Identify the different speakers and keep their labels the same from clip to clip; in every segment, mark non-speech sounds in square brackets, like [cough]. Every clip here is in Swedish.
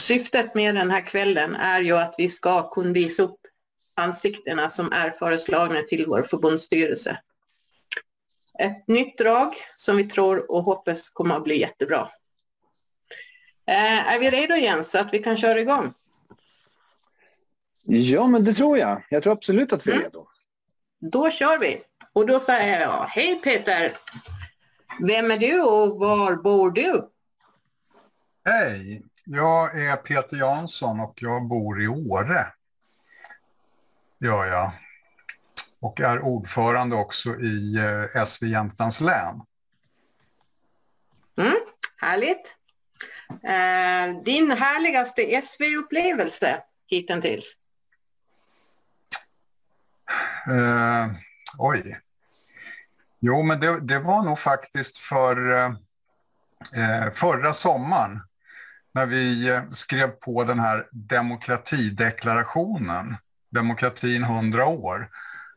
Speaker 1: syftet med den här kvällen är ju att vi ska kunna visa upp ansiktena som är föreslagna till vår förbundsstyrelse. Ett nytt drag som vi tror och hoppas kommer att bli jättebra. Eh, är vi redo Jens så att vi kan köra igång?
Speaker 2: Ja, men det tror jag. Jag tror absolut att vi är
Speaker 1: Mm.
Speaker 2: redo.
Speaker 1: Då kör vi. Och då säger jag, hej Peter! Vem är du och var bor du?
Speaker 3: Hej, jag är Peter Jansson och jag bor i Åre. Gör jag. Och är ordförande också i eh, SV Jämtlands län.
Speaker 1: Mm, härligt. Eh, din härligaste SV-upplevelse hittills?
Speaker 3: Eh, oj. Jo, men det, det var nog faktiskt för eh, eh, förra sommaren när vi eh, skrev på den här demokratideklarationen, demokratin 100 år.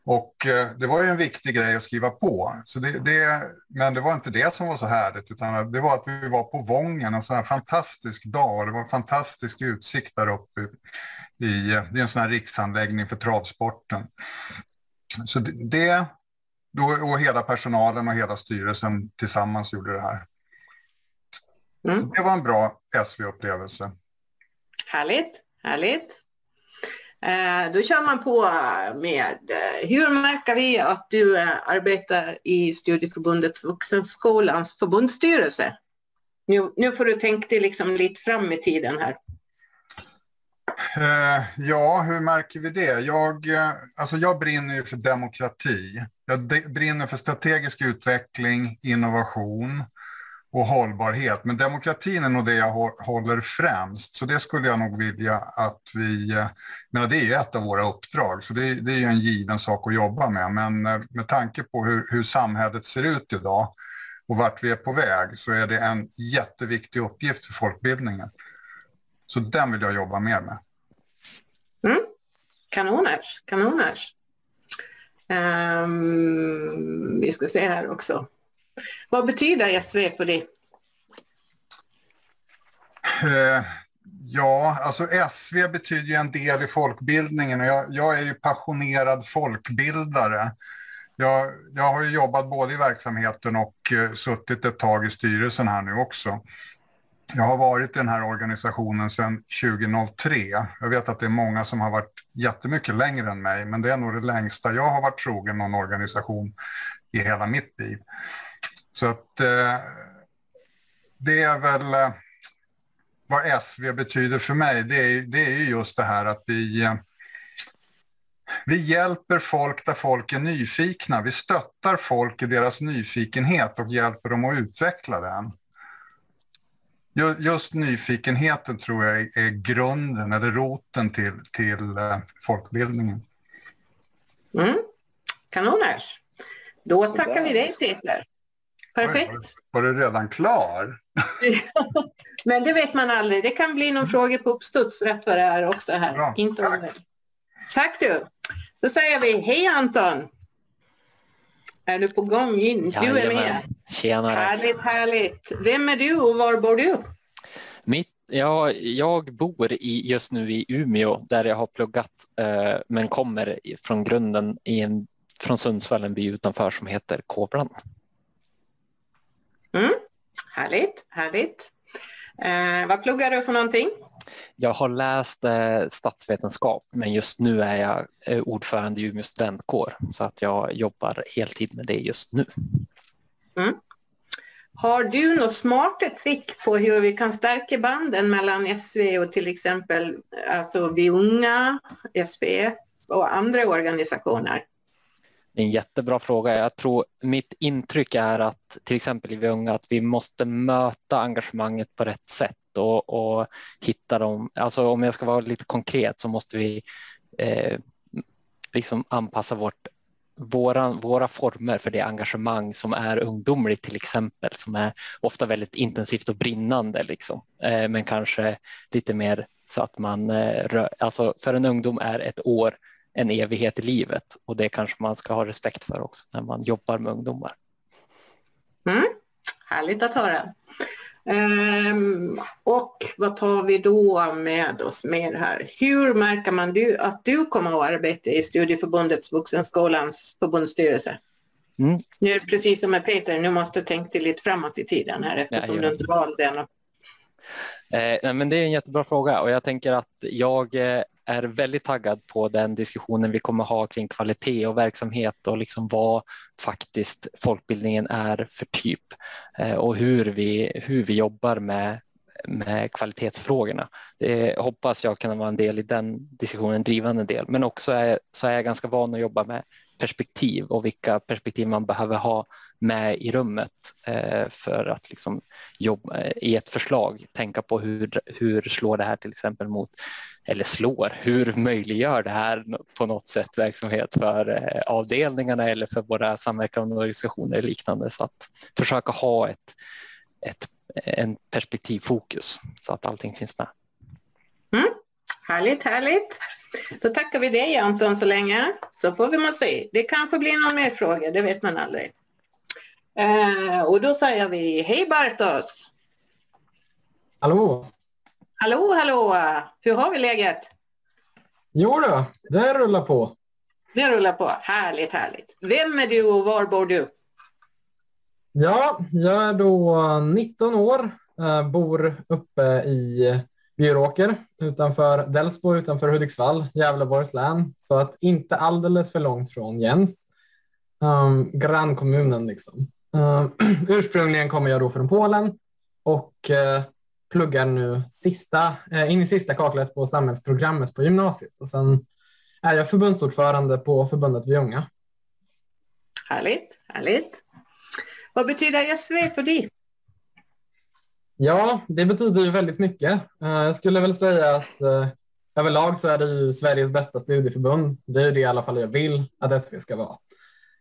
Speaker 3: Och eh, det var ju en viktig grej att skriva på. Så det, det, men det var inte det som var så härligt, utan det var att vi var på Vången en sån här fantastisk dag. och Det var en fantastisk utsikt där uppe. I, i, det är en sån här riksanläggning för travsporten. Så det, det då, och hela personalen och hela styrelsen tillsammans gjorde det här.
Speaker 1: Mm.
Speaker 3: Det var en bra SV-upplevelse.
Speaker 1: Härligt, härligt. Eh, då kör man på med eh, hur märker vi att du eh, arbetar i Studieförbundets Vuxenskolans förbundsstyrelse? Nu, nu får du tänka dig liksom lite fram i tiden här.
Speaker 3: Eh, ja, hur märker vi det? Jag, eh, alltså jag brinner ju för demokrati. Jag de, brinner för strategisk utveckling, innovation och hållbarhet. Men demokratin är nog det jag håller främst. Så det skulle jag nog vilja att vi... Eh, menar, det är ett av våra uppdrag, så det, det är ju en given sak att jobba med. Men eh, med tanke på hur, hur samhället ser ut idag och vart vi är på väg så är det en jätteviktig uppgift för folkbildningen. Så den vill jag jobba mer med.
Speaker 1: Mm. Kanoners, kanoners. Um, vi ska se här också. Vad betyder SV för dig?
Speaker 3: Eh, ja, alltså SV betyder ju en del i folkbildningen och jag, jag är ju passionerad folkbildare. Jag, jag har ju jobbat både i verksamheten och eh, suttit ett tag i styrelsen här nu också. Jag har varit i den här organisationen sedan 2003. Jag vet att det är många som har varit jättemycket längre än mig, men det är nog det längsta jag har varit trogen någon organisation i hela mitt liv. Så att eh, det är väl eh, vad SV betyder för mig. Det är, det är just det här att vi, eh, vi hjälper folk där folk är nyfikna. Vi stöttar folk i deras nyfikenhet och hjälper dem att utveckla den. Just nyfikenheten tror jag är grunden eller roten till, till uh, folkbildningen.
Speaker 1: Mm. Kanoners. Då tackar vi dig Peter. Perfekt.
Speaker 3: Var, var du redan klar? [laughs]
Speaker 1: Men det vet man aldrig. Det kan bli någon fråga på uppstuds rätt vad det är också här.
Speaker 3: Bra,
Speaker 1: Inte
Speaker 3: tack.
Speaker 1: omöjligt. Tack du. Då säger vi hej Anton. Är du på gång in? Du är med.
Speaker 4: Tjenare.
Speaker 1: Härligt, härligt. Vem är du och var bor du?
Speaker 4: Mitt, ja, jag bor i, just nu i Umeå där jag har pluggat eh, men kommer från grunden i en, från Sundsvall, en by utanför som heter Kåblan.
Speaker 1: Mm. Härligt, härligt. Eh, vad pluggar du för någonting?
Speaker 4: Jag har läst eh, statsvetenskap men just nu är jag eh, ordförande i Umeå studentkår så att jag jobbar heltid med det just nu.
Speaker 1: Mm. Har du något smarta trick på hur vi kan stärka banden mellan SV och till exempel alltså vi unga, SPF och andra organisationer?
Speaker 4: Det är en jättebra fråga. Jag tror mitt intryck är att till exempel i Vi unga att vi måste möta engagemanget på rätt sätt och, och hitta dem. Alltså om jag ska vara lite konkret så måste vi eh, liksom anpassa vårt våra, våra former för det engagemang som är ungdomligt till exempel som är ofta väldigt intensivt och brinnande liksom. Eh, men kanske lite mer så att man eh, rör, alltså för en ungdom är ett år en evighet i livet och det kanske man ska ha respekt för också när man jobbar med ungdomar.
Speaker 1: Mm. Härligt att höra. Um, och vad tar vi då med oss mer här? Hur märker man du, att du kommer att arbeta i Studieförbundets Vuxenskolans förbundsstyrelse? Mm. Nu är det precis som med Peter, nu måste du tänka lite framåt i tiden här eftersom ja, du inte valde den.
Speaker 4: Eh, men det är en jättebra fråga och jag tänker att jag eh, är väldigt taggad på den diskussionen vi kommer ha kring kvalitet och verksamhet och liksom vad faktiskt folkbildningen är för typ eh, och hur vi, hur vi jobbar med, med kvalitetsfrågorna. Det hoppas jag kan vara en del i den diskussionen, en drivande del, men också är, så är jag ganska van att jobba med perspektiv och vilka perspektiv man behöver ha med i rummet eh, för att liksom jobba eh, i ett förslag, tänka på hur, hur slår det här till exempel mot, eller slår, hur möjliggör det här på något sätt verksamhet för eh, avdelningarna eller för våra samverkande organisationer och liknande. Så att försöka ha ett, ett en perspektivfokus så att allting finns med.
Speaker 1: Mm. Härligt, härligt. Då tackar vi dig Anton så länge, så får vi man se. Det kanske blir någon mer fråga, det vet man aldrig. Eh, och då säger vi hej Bartos!
Speaker 5: Hallå!
Speaker 1: Hallå, hallå! Hur har vi läget?
Speaker 5: Jo då, det rullar på.
Speaker 1: Det rullar på, härligt, härligt. Vem är du och var bor du?
Speaker 5: Ja, jag är då 19 år, eh, bor uppe i Bjuråker utanför Delsbo, utanför Hudiksvall, Gävleborgs län. Så att inte alldeles för långt från Jens. Um, grannkommunen liksom. Um, [clears throat] ursprungligen kommer jag då från Polen och uh, pluggar nu sista, uh, in i sista kaklet på samhällsprogrammet på gymnasiet. Och sen är jag förbundsordförande på förbundet Vi Unga.
Speaker 1: Härligt, härligt. Vad betyder SV för dig?
Speaker 5: Ja, det betyder ju väldigt mycket. Eh, jag skulle väl säga att eh, överlag så är det ju Sveriges bästa studieförbund. Det är ju det i alla fall jag vill att SV ska vara.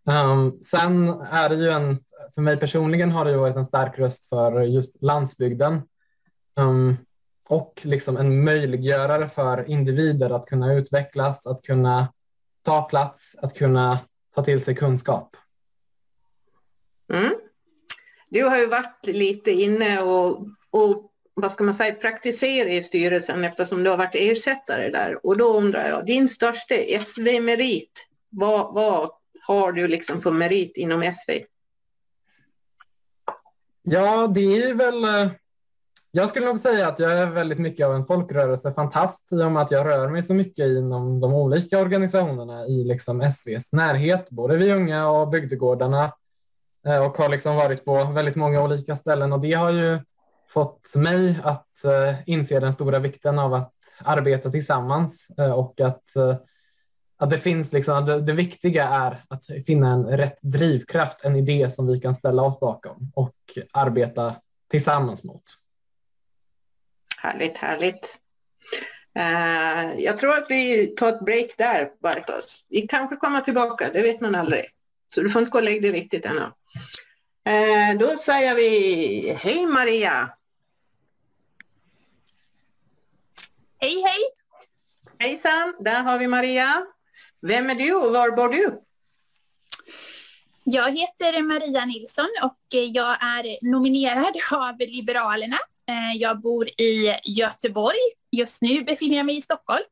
Speaker 5: Um, sen är det ju en, för mig personligen har det ju varit en stark röst för just landsbygden. Um, och liksom en möjliggörare för individer att kunna utvecklas, att kunna ta plats, att kunna ta till sig kunskap.
Speaker 1: Mm. Du har ju varit lite inne och, och vad ska man säga, praktisera i styrelsen eftersom du har varit ersättare där. Och då undrar jag, din största SV-merit, vad, vad har du liksom för merit inom SV?
Speaker 5: Ja, det är väl... Eh, jag skulle nog säga att jag är väldigt mycket av en folkrörelsefantast i och med att jag rör mig så mycket inom de olika organisationerna i liksom SVs närhet, både vi unga och bygdegårdarna Eh, och har liksom varit på väldigt många olika ställen och det har ju fått mig att eh, inse den stora vikten av att arbeta tillsammans eh, och att, att det finns liksom, det, det viktiga är att finna en rätt drivkraft, en idé som vi kan ställa oss bakom och arbeta tillsammans mot.
Speaker 1: Härligt, härligt. Uh, jag tror att vi tar ett break där, Bartos. Vi kanske kommer tillbaka, det vet man aldrig. Så du får inte gå och lägga dig riktigt ännu. Eh, då säger vi hej Maria.
Speaker 6: Hej hej.
Speaker 1: Hejsan, där har vi Maria. Vem är du och var bor du?
Speaker 6: Jag heter Maria Nilsson och jag är nominerad av Liberalerna. Eh, jag bor i Göteborg. Just nu befinner jag mig i Stockholm.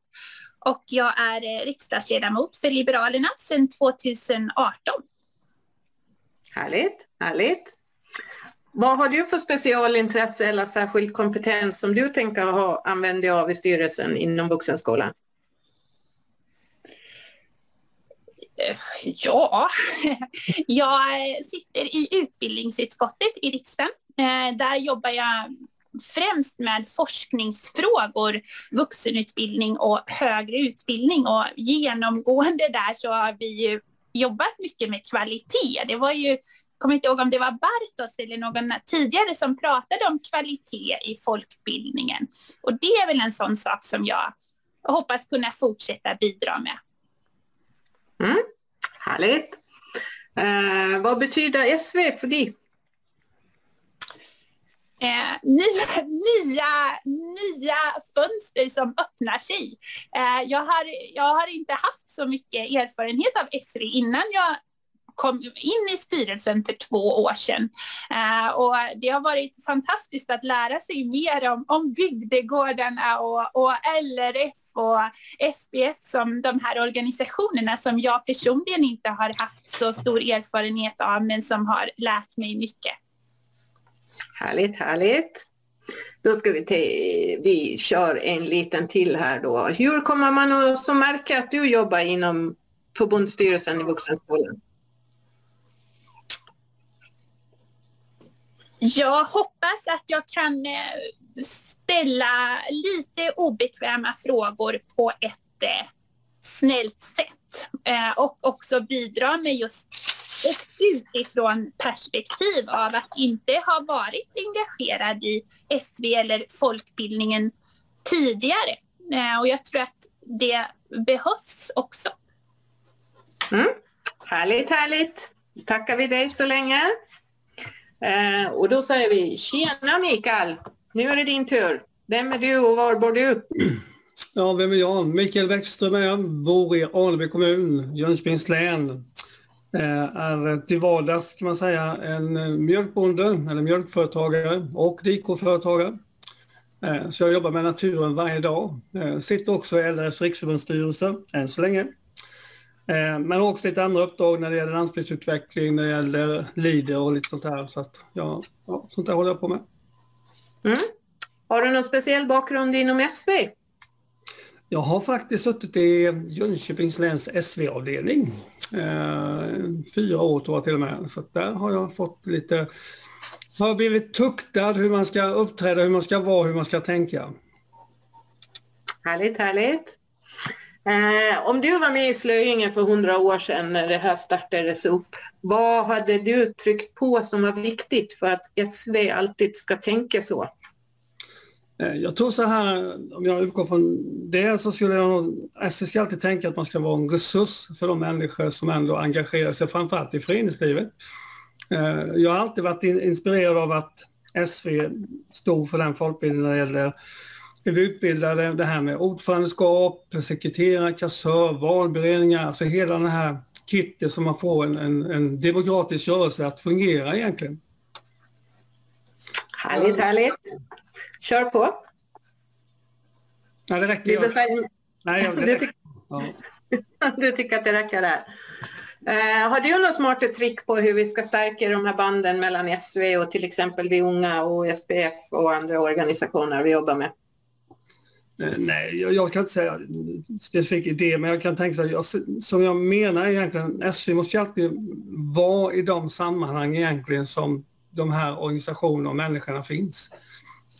Speaker 6: Och jag är riksdagsledamot för Liberalerna sedan 2018.
Speaker 1: Härligt, härligt. Vad har du för specialintresse eller särskild kompetens som du tänker ha använt dig av i styrelsen inom vuxenskolan?
Speaker 6: Ja, [laughs] jag sitter i utbildningsutskottet i riksdagen. Eh, där jobbar jag främst med forskningsfrågor, vuxenutbildning och högre utbildning. Och genomgående där så har vi jobbat mycket med kvalitet. Det var ju, jag kommer inte ihåg om det var Bartos eller någon tidigare som pratade om kvalitet i folkbildningen. Och det är väl en sån sak som jag hoppas kunna fortsätta bidra med.
Speaker 1: Mm, härligt. Eh, vad betyder SV för dig?
Speaker 6: Eh, nya, nya, nya fönster som öppnar sig. Eh, jag, har, jag har inte haft så mycket erfarenhet av SV innan jag
Speaker 7: kom in i styrelsen för två år sedan. Eh, och det har varit fantastiskt att lära sig mer om, om bygdegårdarna och, och LRF och SPF som de här organisationerna som jag personligen inte har haft så stor erfarenhet av men som har lärt mig mycket.
Speaker 1: Härligt, härligt. Då ska vi till, vi kör en liten till här då. Hur kommer man att märka att du jobbar inom förbundsstyrelsen i Vuxenskolan?
Speaker 7: Jag hoppas att jag kan eh, ställa lite obekväma frågor på ett eh, snällt sätt eh, och också bidra med just ett utifrån perspektiv av att inte ha varit engagerad i SV eller folkbildningen tidigare. Och jag tror att det behövs också.
Speaker 1: Mm. Härligt, härligt. tackar vi dig så länge. Eh, och då säger vi tjena Mikael, nu är det din tur. Vem är du och var bor du?
Speaker 8: Ja, vem är jag? Mikael Bäckström är jag, bor i Aneby kommun, Jönköpings län. Eh, är till vardags kan man säga en mjölkbonde eller mjölkföretagare och dikoföretagare. Eh, så jag jobbar med naturen varje dag. Eh, sitter också i LRFs riksförbundsstyrelse än så länge. Eh, men också lite andra uppdrag när det gäller landsbygdsutveckling, när det gäller LIDER och lite sånt här. Så att, ja, ja, sånt där håller jag på med.
Speaker 1: Mm. Har du någon speciell bakgrund inom SV?
Speaker 8: Jag har faktiskt suttit i Jönköpings läns SV-avdelning. Eh, fyra år tror jag till och med. Så där har jag fått lite, har blivit tuktad hur man ska uppträda, hur man ska vara, hur man ska tänka.
Speaker 1: Härligt, härligt. Eh, om du var med i Slöinge för hundra år sedan när det här startades upp, vad hade du tryckt på som var viktigt för att SV alltid ska tänka så?
Speaker 8: Eh, jag tror så här, om jag utgår från det så skulle jag SV ska alltid tänka att man ska vara en resurs för de människor som ändå engagerar sig framförallt i föreningslivet. Eh, jag har alltid varit inspirerad av att SV stod för den folkbildningen när det gäller vi utbildade det här med ordförandeskap, sekreterare, kassör, valberedningar, alltså hela den här kittet som man får en, en, en demokratisk rörelse att fungera egentligen.
Speaker 1: Härligt, härligt. Kör på.
Speaker 8: Nej, det räcker. Jag.
Speaker 1: Säga... Nej, jag, det du, tyck... ja. [laughs] du tycker att det räcker där. Uh, har du några smarta trick på hur vi ska stärka de här banden mellan SV och till exempel vi unga och SPF och andra organisationer vi jobbar med?
Speaker 8: Eh, nej, jag, jag, kan inte säga specifik idé, men jag kan tänka så jag, som jag menar egentligen, SV måste ju alltid vara i de sammanhang egentligen som de här organisationerna och människorna finns.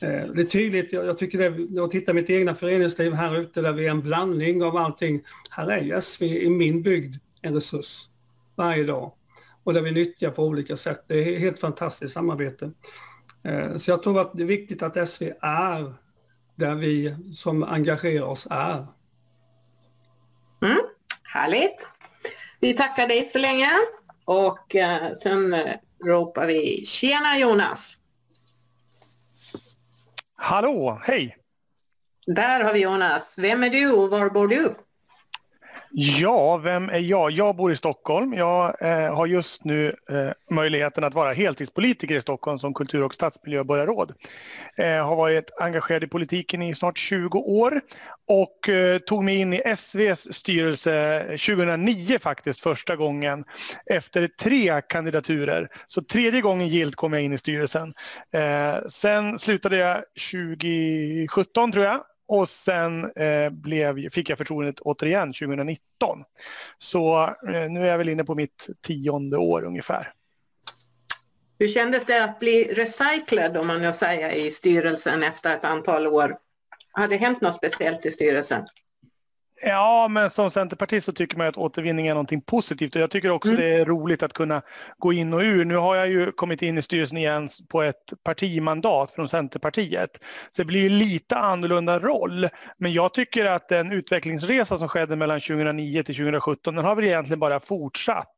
Speaker 8: Eh, det är tydligt, jag, tycker det, när jag tittar mitt egna föreningsliv här ute där vi är en blandning av allting. Här är ju SV i min bygd en resurs varje dag och där vi nyttjar på olika sätt. Det är ett helt fantastiskt samarbete. Eh, så jag tror att det är viktigt att SV är där vi som engagerar oss är.
Speaker 1: Mm, härligt. Vi tackar dig så länge och eh, sen ropar vi tjena Jonas.
Speaker 9: Hallå, hej!
Speaker 1: Där har vi Jonas. Vem är du och var bor du?
Speaker 9: Ja, vem är jag? Jag bor i Stockholm. Jag eh, har just nu eh, möjligheten att vara heltidspolitiker i Stockholm som kultur och stadsmiljöborgarråd. Eh, har varit engagerad i politiken i snart 20 år och eh, tog mig in i SVs styrelse eh, 2009 faktiskt första gången efter tre kandidaturer. Så tredje gången gilt kom jag in i styrelsen. Eh, sen slutade jag 2017 tror jag och sen eh, blev, fick jag förtroendet återigen 2019. Så eh, nu är jag väl inne på mitt tionde år ungefär.
Speaker 1: Hur kändes det att bli recyclad om man nu säger i styrelsen efter ett antal år? Har det hänt något speciellt i styrelsen?
Speaker 9: Ja, men som centerpartist så tycker man att återvinning är någonting positivt och jag tycker också mm. det är roligt att kunna gå in och ur. Nu har jag ju kommit in i styrelsen igen på ett partimandat från Centerpartiet. Så det blir ju lite annorlunda roll. Men jag tycker att den utvecklingsresa som skedde mellan 2009 till 2017, den har väl egentligen bara fortsatt.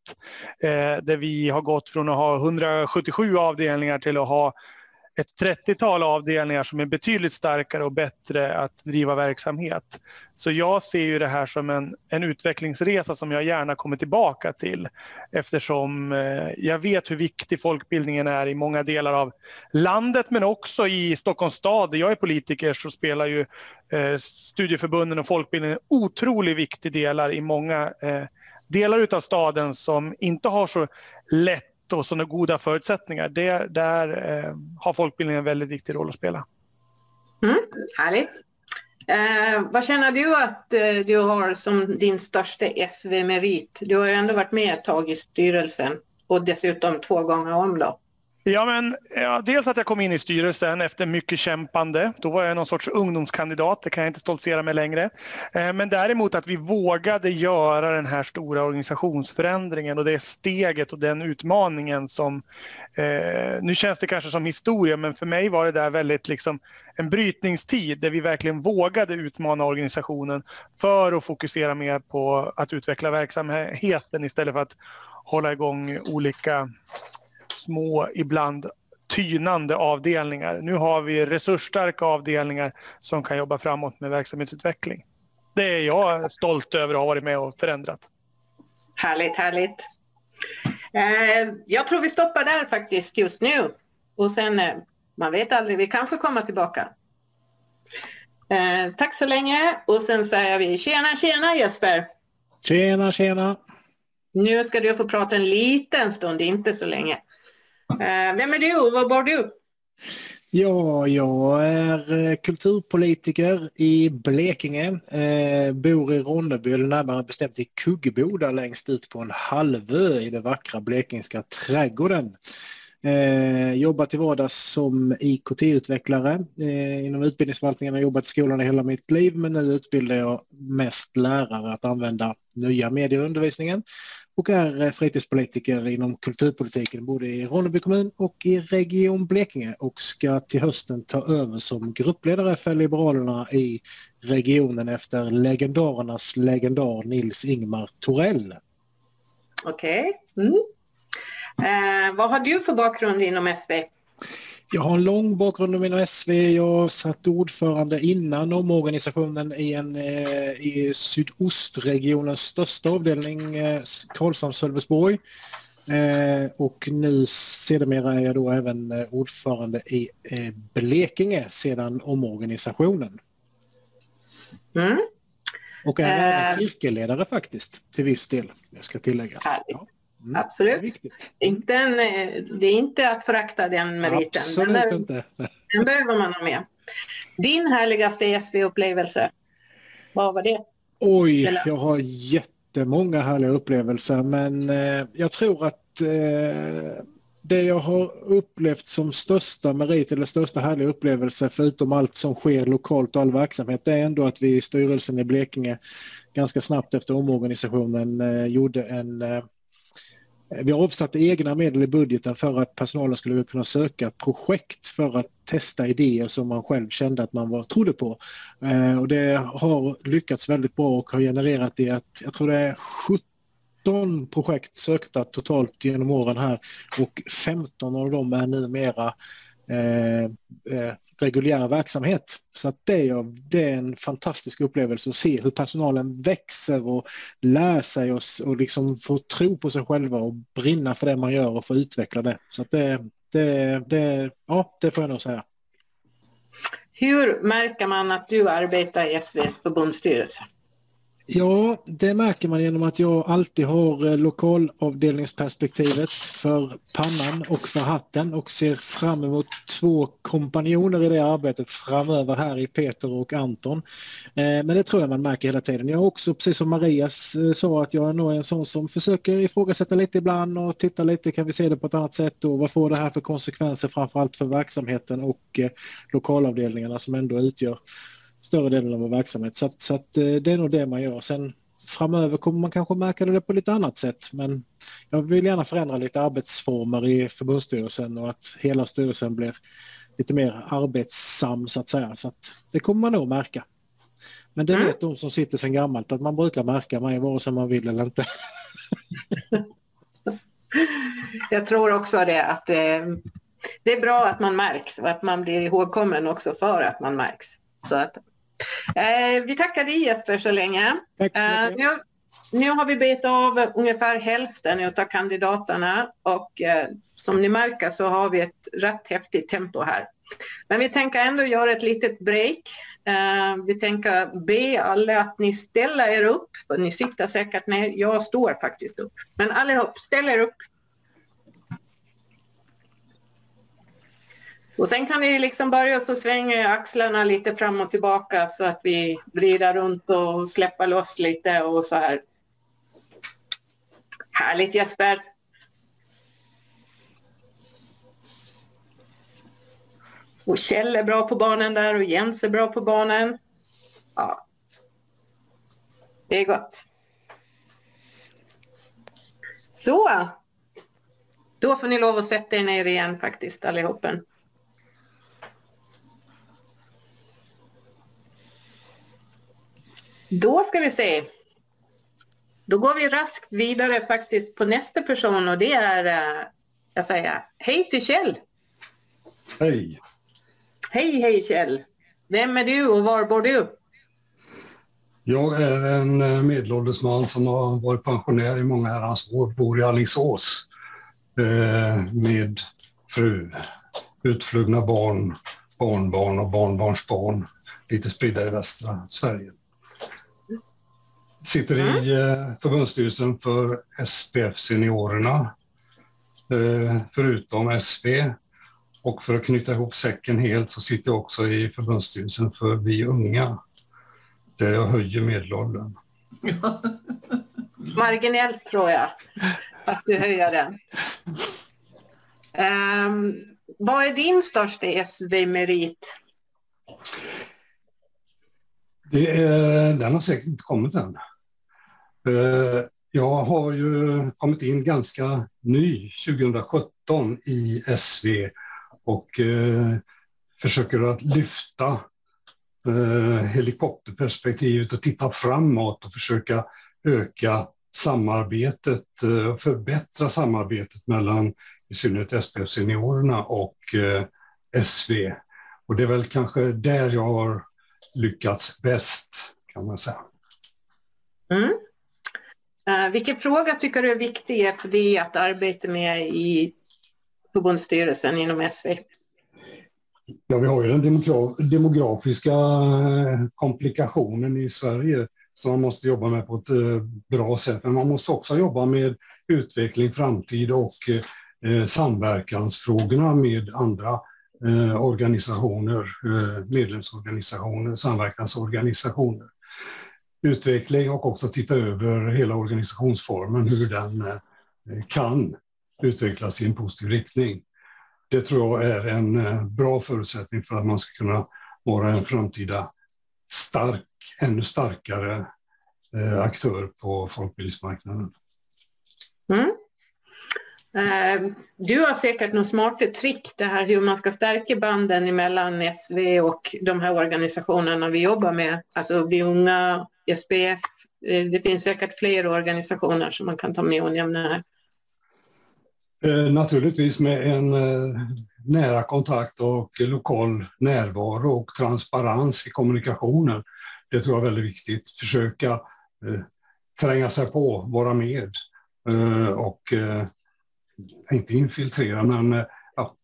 Speaker 9: Eh, där vi har gått från att ha 177 avdelningar till att ha ett 30-tal avdelningar som är betydligt starkare och bättre att driva verksamhet. Så jag ser ju det här som en, en utvecklingsresa som jag gärna kommer tillbaka till eftersom eh, jag vet hur viktig folkbildningen är i många delar av landet men också i Stockholms stad där jag är politiker så spelar ju eh, studieförbunden och folkbildningen otroligt viktig delar i många eh, delar utav staden som inte har så lätt och sådana goda förutsättningar. Det, där eh, har folkbildningen en väldigt viktig roll att spela.
Speaker 1: Mm, härligt. Eh, vad känner du att eh, du har som din största SV-merit? Du har ju ändå varit med ett tag i styrelsen och dessutom två gånger om då.
Speaker 9: Ja, men, ja, dels att jag kom in i styrelsen efter mycket kämpande. Då var jag någon sorts ungdomskandidat, det kan jag inte stoltsera med längre. Eh, men däremot att vi vågade göra den här stora organisationsförändringen och det steget och den utmaningen som... Eh, nu känns det kanske som historia, men för mig var det där väldigt liksom en brytningstid där vi verkligen vågade utmana organisationen för att fokusera mer på att utveckla verksamheten istället för att hålla igång olika små, ibland tynande avdelningar. Nu har vi resursstarka avdelningar som kan jobba framåt med verksamhetsutveckling. Det är jag stolt över att ha varit med och förändrat.
Speaker 1: Härligt, härligt. Eh, jag tror vi stoppar där faktiskt just nu. Och sen, eh, man vet aldrig, vi kanske kommer tillbaka. Eh, tack så länge och sen säger vi tjena, tjena Jesper.
Speaker 2: Tjena, tjena.
Speaker 1: Nu ska du få prata en liten stund, inte så länge. Eh, vem är du och vad bor du?
Speaker 2: Ja, jag är eh, kulturpolitiker i Blekinge. Eh, bor i Ronneby, eller närmare bestämt i Kuggeboda längst ut på en halvö i den vackra blekingska trädgården. Eh, jobbat till vardags som IKT-utvecklare eh, inom utbildningsförvaltningen. Jag har jobbat i skolan i hela mitt liv men nu utbildar jag mest lärare att använda nya medier i undervisningen och är eh, fritidspolitiker inom kulturpolitiken både i Ronneby kommun och i Region Blekinge och ska till hösten ta över som gruppledare för Liberalerna i regionen efter legendarernas legendar Nils Ingmar Torell.
Speaker 1: Okej. Okay. Mm. Eh, vad har du för bakgrund inom SV?
Speaker 2: Jag har en lång bakgrund inom SV. Jag satt ordförande innan omorganisationen i, en, eh, i sydostregionens största avdelning, eh, Karlshamn-Sölvesborg. Eh, och nu sedermera är jag då även ordförande i Blekinge sedan omorganisationen.
Speaker 1: Mm.
Speaker 2: Och är även cirkelledare faktiskt till viss del, jag ska tilläggas.
Speaker 1: Ja. Mm. Absolut. Det är, inte en, det är inte att förakta den meriten.
Speaker 2: Absolut den, inte. [laughs]
Speaker 1: Den behöver man ha med. Din härligaste SV-upplevelse, vad var det?
Speaker 2: Oj, Eller? jag har jättemånga härliga upplevelser men eh, jag tror att eh, det jag har upplevt som största merit eller största härliga upplevelse förutom allt som sker lokalt och all verksamhet det är ändå att vi i styrelsen i Blekinge ganska snabbt efter omorganisationen eh, gjorde en eh, vi har avsatt egna medel i budgeten för att personalen skulle kunna söka projekt för att testa idéer som man själv kände att man var, trodde på. Eh, och det har lyckats väldigt bra och har genererat det att jag tror det är 17 projekt sökta totalt genom åren här och 15 av dem är numera Eh, eh, reguljär verksamhet. Så att det, är, det är en fantastisk upplevelse att se hur personalen växer och lär sig och, och liksom får tro på sig själva och brinna för det man gör och få utveckla det. Så att det, det, det, ja, det får jag nog säga.
Speaker 1: Hur märker man att du arbetar i SVs förbundsstyrelse?
Speaker 2: Ja, det märker man genom att jag alltid har eh, lokalavdelningsperspektivet för pannan och för hatten och ser fram emot två kompanjoner i det arbetet framöver här i Peter och Anton. Eh, men det tror jag man märker hela tiden. Jag har också, precis som Marias eh, sa, att jag är nog en sån som försöker ifrågasätta lite ibland och titta lite, kan vi se det på ett annat sätt och vad får det här för konsekvenser framförallt för verksamheten och lokalavdelningarna som ändå utgör större delen av vår verksamhet. Så, att, så att, eh, det är nog det man gör. Sen framöver kommer man kanske märka det på lite annat sätt men jag vill gärna förändra lite arbetsformer i förbundsstyrelsen och att hela styrelsen blir lite mer arbetsam så att säga. Så att det kommer man nog märka. Men det mm. vet de som sitter sedan gammalt att man brukar märka mig vare sig man vill eller inte. [laughs]
Speaker 1: jag tror också det att eh, det är bra att man märks och att man blir ihågkommen också för att man märks. Så att, eh, vi tackar dig Jesper så länge.
Speaker 2: Tack så
Speaker 1: Eh, nu, nu har vi bett av ungefär hälften av kandidaterna och eh, som ni märker så har vi ett rätt häftigt tempo här. Men vi tänker ändå göra ett litet break. Eh, vi tänker be alla att ni ställer er upp, ni sitter säkert ner. Jag står faktiskt upp. Men allihop, ställ er upp. Och sen kan ni liksom börja så svänga axlarna lite fram och tillbaka så att vi vrider runt och släpper loss lite och så här. Härligt Jesper! Och Kjell är bra på barnen där och Jens är bra på barnen. Ja. Det är gott. Så. Då får ni lov att sätta er ner igen faktiskt allihopen. Då ska vi se. Då går vi raskt vidare faktiskt på nästa person och det är, eh, jag säger, hej till Kjell.
Speaker 10: Hej.
Speaker 1: Hej, hej Kjell. Vem är du och var bor du?
Speaker 10: Jag är en eh, medelålders man som har varit pensionär i många herrans år, bor i Alingsås eh, med fru, utflugna barn, barnbarn och barnbarnsbarn, lite spridda i västra Sverige. Sitter i eh, förbundsstyrelsen för SPF Seniorerna, eh, förutom SV. Och för att knyta ihop säcken helt så sitter jag också i förbundsstyrelsen för Vi Unga där jag höjer medelåldern. [laughs]
Speaker 1: Marginellt tror jag att du höjer den. Ehm, vad är din största SV-merit?
Speaker 10: Det är, den har säkert inte kommit än. Eh, jag har ju kommit in ganska ny 2017 i SV och eh, försöker att lyfta eh, helikopterperspektivet och titta framåt och försöka öka samarbetet eh, och förbättra samarbetet mellan i synnerhet SPF-seniorerna och eh, SV. Och det är väl kanske där jag har lyckats bäst kan man säga.
Speaker 1: Mm. Eh, vilken fråga tycker du är viktig för dig att arbeta med i förbundsstyrelsen inom SV?
Speaker 10: Ja, vi har ju den demogra demografiska eh, komplikationen i Sverige som man måste jobba med på ett eh, bra sätt. Men man måste också jobba med utveckling, framtid och eh, samverkansfrågorna med andra eh, organisationer, eh, medlemsorganisationer, samverkansorganisationer. Utveckling och också titta över hela organisationsformen, hur den eh, kan utvecklas i en positiv riktning. Det tror jag är en eh, bra förutsättning för att man ska kunna vara en framtida stark, ännu starkare eh, aktör på folkbildningsmarknaden.
Speaker 1: Mm. Du har säkert något smarta trick det här hur man ska stärka banden mellan SV och de här organisationerna vi jobbar med. Alltså Vi Unga, SPF. Eh, det finns säkert fler organisationer som man kan ta med och nämna här.
Speaker 10: Eh, naturligtvis med en eh, nära kontakt och lokal närvaro och transparens i kommunikationen. Det tror jag är väldigt viktigt. Försöka eh, tränga sig på, vara med eh, och eh, inte infiltrera men ja,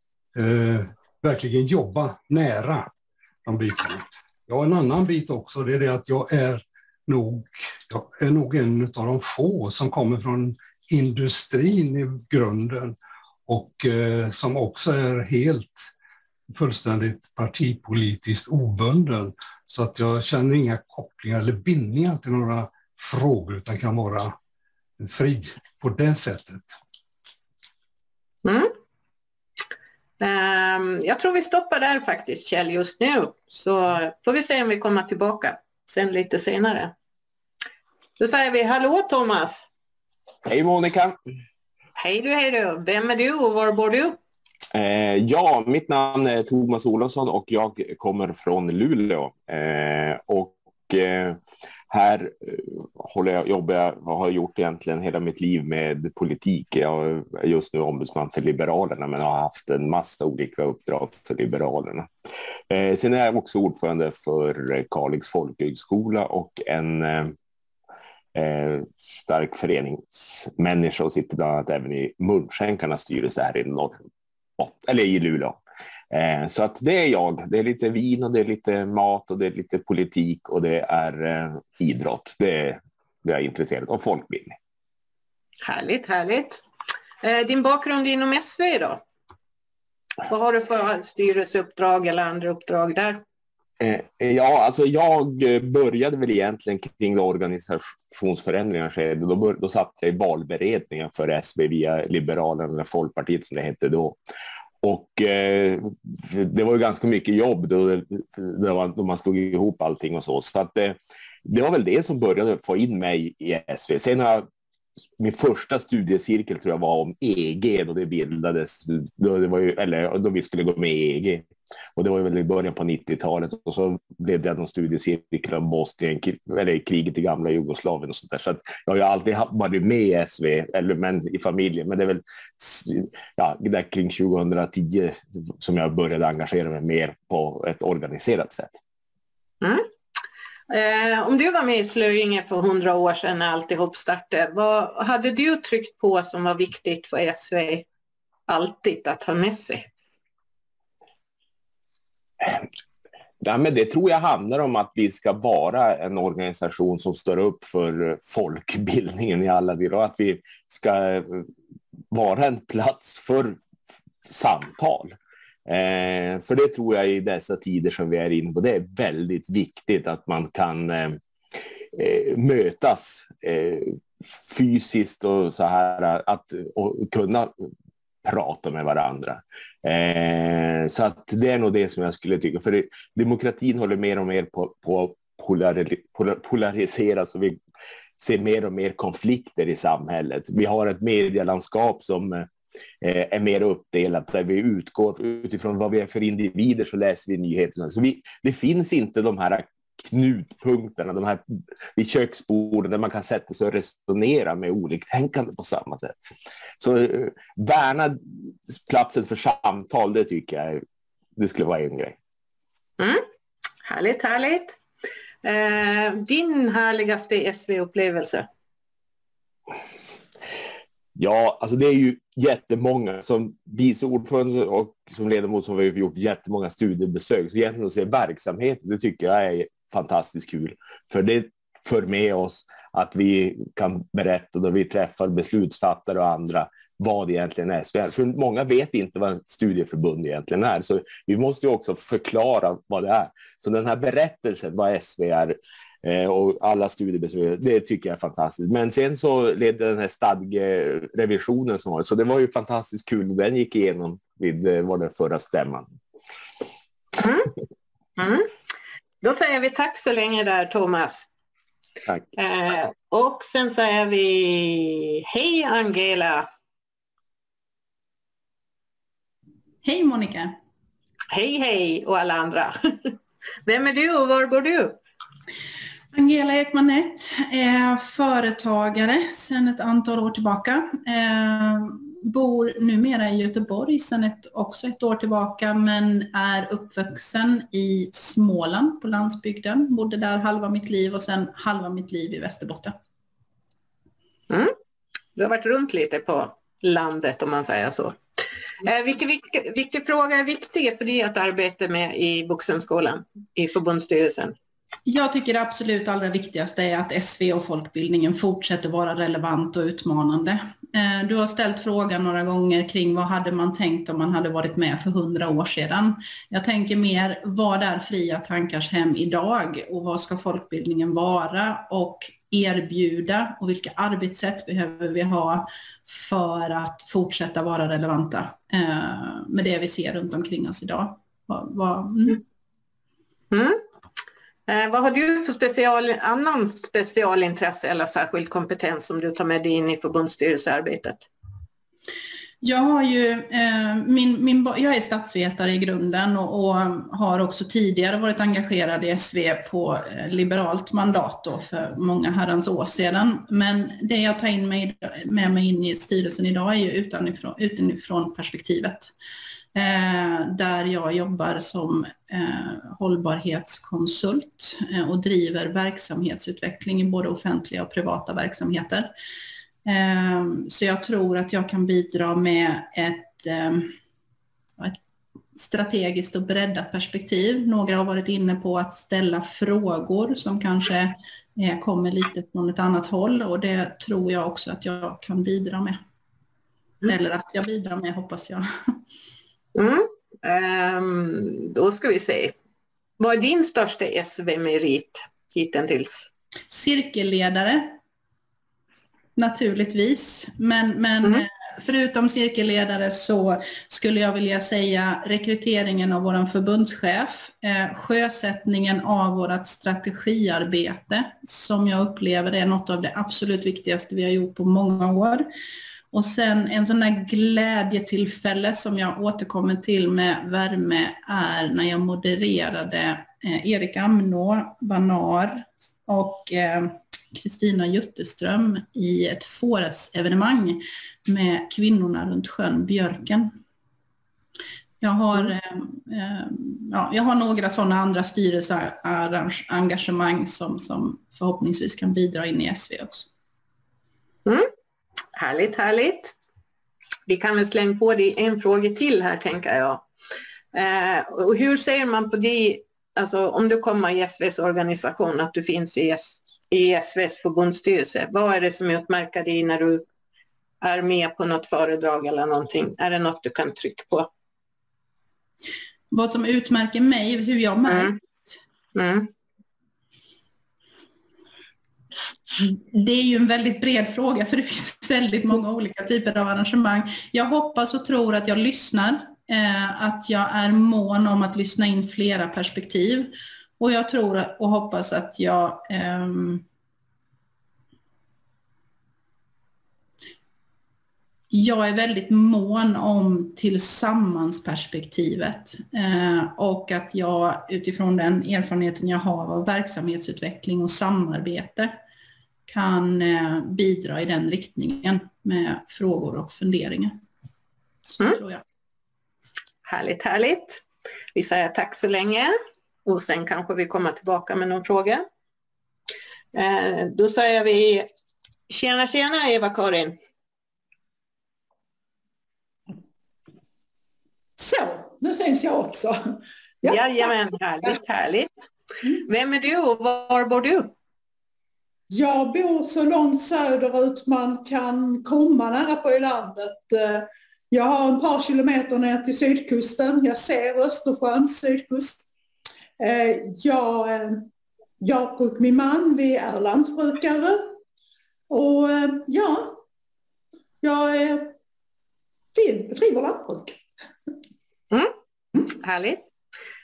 Speaker 10: verkligen jobba nära de bitarna. Jag har en annan bit också, det är det att jag är nog, jag är nog en av de få som kommer från industrin i grunden och eh, som också är helt fullständigt partipolitiskt obunden. Så att jag känner inga kopplingar eller bindningar till några frågor utan kan vara fri på det sättet.
Speaker 1: Mm. Um, Jag tror vi stoppar där faktiskt Kjell just nu. Så får vi se om vi kommer tillbaka sen lite senare. Då säger vi hallå Thomas.
Speaker 11: Hej Monica!
Speaker 1: Hej du, hej du. Vem är du och var bor du?
Speaker 11: Eh, ja, mitt namn är Thomas Olofsson och jag kommer från Luleå. Eh, och eh, här eh, håller jag, jobbar jag och har gjort egentligen hela mitt liv med politik. Jag är just nu ombudsman för Liberalerna men har haft en massa olika uppdrag för Liberalerna. Eh, sen är jag också ordförande för Kalix folkhögskola och en eh, stark föreningsmänniska och sitter bland annat även i Munskänkarnas styrelse här i Norrbotten, eller i Luleå. Eh, så att det är jag. Det är lite vin och det är lite mat och det är lite politik och det är eh, idrott. Det är, det är jag intresserad av folkbildning.
Speaker 1: Härligt, härligt. Eh, din bakgrund inom SV då? Vad har du för styrelseuppdrag eller andra uppdrag där?
Speaker 11: Eh, ja, alltså jag eh, började väl egentligen kring organisationsförändringar skedde. Då, bör, då satt jag i valberedningen för SV via Liberalerna eller Folkpartiet som det hette då. Och eh, det var ju ganska mycket jobb då, eh, då, då man slog ihop allting och så. Så att, eh, det var väl det som började få in mig i SV. Sen har jag min första studiecirkel tror jag var om EG då det bildades, då, det var ju, eller då vi skulle gå med i EG. Och det var väl i början på 90-talet och så blev det någon studiecirkel om Bosnien, eller kriget i gamla Jugoslavien och sånt där. Så att jag har ju alltid varit med i SV, eller men i familjen, men det är väl ja, där kring 2010 som jag började engagera mig mer på ett organiserat sätt.
Speaker 1: Mm. Eh, om du var med i Slöinge för hundra år sedan när alltihop startade, vad hade du tryckt på som var viktigt för SV alltid att ha med sig?
Speaker 11: Ja, men det tror jag handlar om att vi ska vara en organisation som står upp för folkbildningen i alla delar och att vi ska vara en plats för samtal. Eh, för det tror jag i dessa tider som vi är inne på, det är väldigt viktigt att man kan eh, eh, mötas eh, fysiskt och så här, att och kunna prata med varandra. Eh, så att det är nog det som jag skulle tycka, för det, demokratin håller mer och mer på, på polari, polariseras och vi ser mer och mer konflikter i samhället. Vi har ett medielandskap som Eh, Eh, är mer uppdelat, där vi utgår utifrån vad vi är för individer så läser vi nyheterna. Så vi, det finns inte de här knutpunkterna, de här vid köksborden där man kan sätta sig och resonera med oliktänkande på samma sätt. Så eh, värna platsen för samtal, det tycker jag det skulle vara en grej.
Speaker 1: Mm. Härligt, härligt. Eh, din härligaste SV-upplevelse?
Speaker 11: Ja, alltså det är ju jättemånga. Som vice ordförande och som ledamot som har gjort jättemånga studiebesök. Så egentligen att se verksamheten, det tycker jag är fantastiskt kul. För det för med oss att vi kan berätta då vi träffar beslutsfattare och andra vad egentligen är SVR. För många vet inte vad ett studieförbund egentligen är, så vi måste ju också förklara vad det är. Så den här berättelsen vad SVR och alla studiebesök, det tycker jag är fantastiskt. Men sen så ledde den här stadgerevisionen som var, så det var ju fantastiskt kul. Den gick igenom vid eh, var det förra stämman.
Speaker 1: Mm. Mm. Då säger vi tack så länge där Thomas.
Speaker 11: Tack.
Speaker 1: Eh, och sen säger vi hej Angela.
Speaker 12: Hej Monica.
Speaker 1: Hej hej och alla andra. [laughs] Vem är du och var bor du?
Speaker 12: Angela Ekmanett är företagare sedan ett antal år tillbaka. Eh, bor numera i Göteborg sedan ett, också ett år tillbaka men är uppvuxen i Småland på landsbygden. Bodde där halva mitt liv och sen halva mitt liv i Västerbotten.
Speaker 1: Mm. Du har varit runt lite på landet om man säger så. Eh, vilken vilken, vilken fråga är viktig för dig att arbeta med i Vuxenskolan i förbundsstyrelsen?
Speaker 12: Jag tycker det absolut allra viktigaste är att SV och folkbildningen fortsätter vara relevant och utmanande. Eh, du har ställt frågan några gånger kring vad hade man tänkt om man hade varit med för hundra år sedan. Jag tänker mer, vad är fria tankars hem idag och vad ska folkbildningen vara och erbjuda och vilka arbetssätt behöver vi ha för att fortsätta vara relevanta eh, med det vi ser runt omkring oss idag. Mm.
Speaker 1: Mm. Eh, vad har du för special, annan specialintresse eller särskild kompetens som du tar med dig in i förbundsstyrelsearbetet?
Speaker 12: Jag, har ju, eh, min, min, jag är statsvetare i grunden och, och, har också tidigare varit engagerad i SV på eh, liberalt mandat då för många herrans år sedan. Men det jag tar in mig, med mig in i styrelsen idag är ju utanifrån, utanifrån perspektivet. Eh, där jag jobbar som eh, hållbarhetskonsult eh, och driver verksamhetsutveckling i både offentliga och privata verksamheter. Så jag tror att jag kan bidra med ett, ett strategiskt och breddat perspektiv. Några har varit inne på att ställa frågor som kanske kommer lite från ett annat håll och det tror jag också att jag kan bidra med. Mm. Eller att jag bidrar med hoppas jag. [laughs]
Speaker 1: Mm. Um, då ska vi se. Vad är din största SV-merit hittills?
Speaker 12: Cirkelledare naturligtvis. Men, men mm. Eh, förutom cirkelledare så skulle jag vilja säga rekryteringen av vår förbundschef, eh, sjösättningen av vårt strategiarbete som jag upplever är något av det absolut viktigaste vi har gjort på många år. Och sen en sån där glädjetillfälle som jag återkommer till med värme är när jag modererade eh, Erik Amnå, Banar och eh, Kristina Jutterström i ett Fores-evenemang med kvinnorna runt sjön Björken. Jag har, mm. eh, ja, jag har några sådana andra styrelseengagemang som, som förhoppningsvis kan bidra in i SV också.
Speaker 1: Mm. Härligt, härligt. Vi kan väl slänga på dig en fråga till här tänker jag. Eh, och hur ser man på det, alltså om du kommer i SVs organisation, att du finns i i SVs förbundsstyrelse. Vad är det som utmärker dig när du är med på något föredrag eller någonting? Är det något du kan trycka på?
Speaker 12: Vad som utmärker mig, hur jag märks? Mm. Mm. Det är ju en väldigt bred fråga för det finns [laughs] väldigt många olika typer av arrangemang. Jag hoppas och tror att jag lyssnar, eh, att jag är mån om att lyssna in flera perspektiv och jag tror och hoppas att jag um, jag är väldigt mån om tillsammansperspektivet eh, och att jag utifrån den erfarenheten jag har av verksamhetsutveckling och samarbete kan eh, bidra i den riktningen med frågor och funderingar. Så mm. tror jag.
Speaker 1: Härligt, härligt. Vi säger tack så länge och sen kanske vi kommer tillbaka med någon fråga. Eh, då säger vi tjena tjena Eva-Karin.
Speaker 13: Så, nu syns jag också.
Speaker 1: Ja, Jajamän, härligt, härligt. Mm. Vem är du och var bor du?
Speaker 13: Jag bor så långt söderut man kan komma nära på i landet. Eh, jag har ett par kilometer ner till sydkusten. Jag ser Östersjöns sydkust. Eh, jag, eh, jag och min man, vi är lantbrukare. Och ja, jag vill driver lantbruk.
Speaker 1: Mm. Härligt.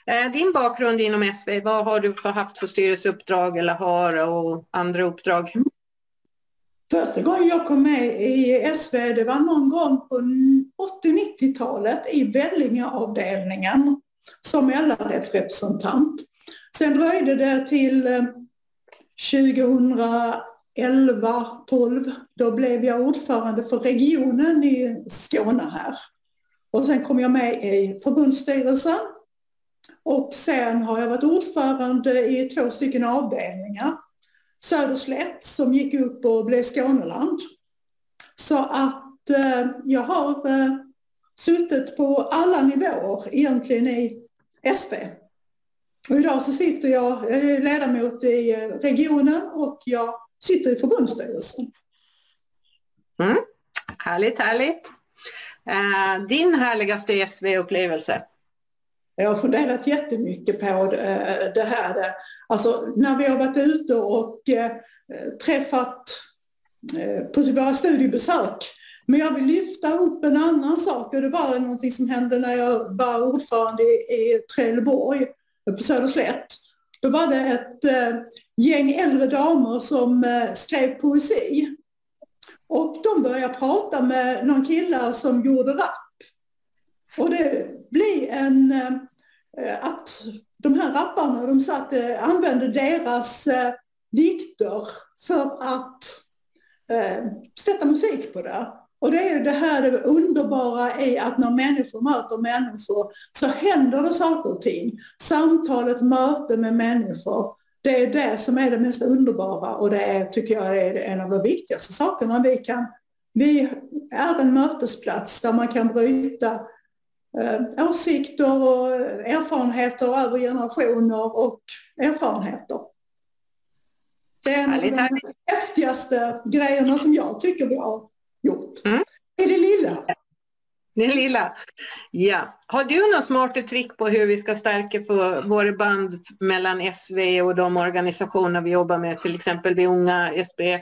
Speaker 1: Eh, din bakgrund inom SV, vad har du haft för styrelseuppdrag eller har och andra uppdrag?
Speaker 13: Första gången jag kom med i SV det var någon gång på 80-90-talet i Vellingeavdelningen som LRF-representant. Sen dröjde det till eh, 2011, 12 då blev jag ordförande för regionen i Skåne här. Och sen kom jag med i förbundsstyrelsen. Och sen har jag varit ordförande i två stycken avdelningar. Söderslätt som gick upp och blev Skåneland. Så att eh, jag har eh, suttit på alla nivåer egentligen i SP. Och idag så sitter jag eh, ledamot i eh, regionen och jag sitter i förbundsstyrelsen.
Speaker 1: Mm. Härligt, härligt. Eh, din härligaste SV-upplevelse?
Speaker 13: Jag har funderat jättemycket på eh, det här. Alltså när vi har varit ute och eh, träffat eh, på våra studiebesök. Men jag vill lyfta upp en annan sak och det var någonting som hände när jag var ordförande i Trelleborg på Söderslätt. Då var det ett gäng äldre damer som skrev poesi Och de började prata med någon kille som gjorde rap. Och det blir en, eh, de de satt, eh, använde deras eh, dikter för att eh, sätta musik på det. Och det är det här det underbara i att när människor möter människor så händer det saker och ting. Samtalet, möte med människor, det är det som är det mest underbara och det är, tycker jag är en av de viktigaste sakerna vi kan. Vi är en mötesplats där man kan bryta åsikter och erfarenheter över generationer och erfarenheter. Det är en av de häftigaste grejerna som jag tycker vi har gjort. Mm. Det är det lilla.
Speaker 1: Det lilla. Ja. Har du några smarta trick på hur vi ska stärka för våra band mellan SV och de organisationer vi jobbar med, till exempel vi unga, SBF,